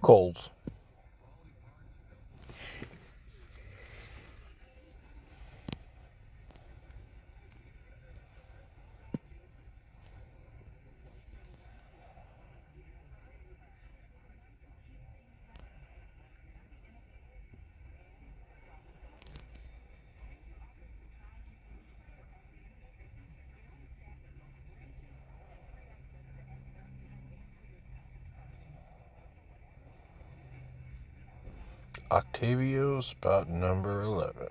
Pujols. Octavio spot number 11.